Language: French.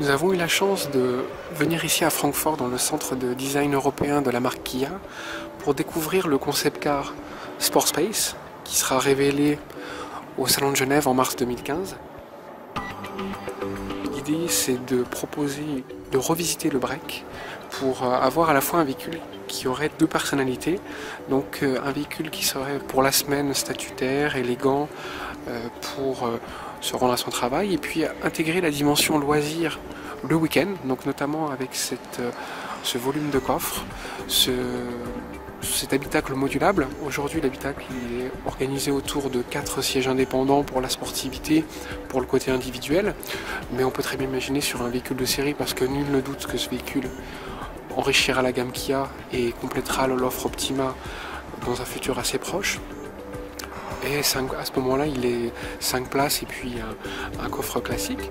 Nous avons eu la chance de venir ici à Francfort dans le centre de design européen de la marque Kia pour découvrir le concept car Sport Space qui sera révélé au Salon de Genève en mars 2015. C'est de proposer, de revisiter le break pour euh, avoir à la fois un véhicule qui aurait deux personnalités, donc euh, un véhicule qui serait pour la semaine statutaire, élégant, euh, pour se rendre à son travail, et puis intégrer la dimension loisir le week-end, donc notamment avec ce volume de coffre, ce, cet habitacle modulable. Aujourd'hui, l'habitacle est organisé autour de quatre sièges indépendants pour la sportivité, pour le côté individuel, mais on peut très bien imaginer sur un véhicule de série parce que nul ne doute que ce véhicule enrichira la gamme Kia et complétera l'offre Optima dans un futur assez proche. Et à ce moment-là, il est 5 places et puis un, un coffre classique.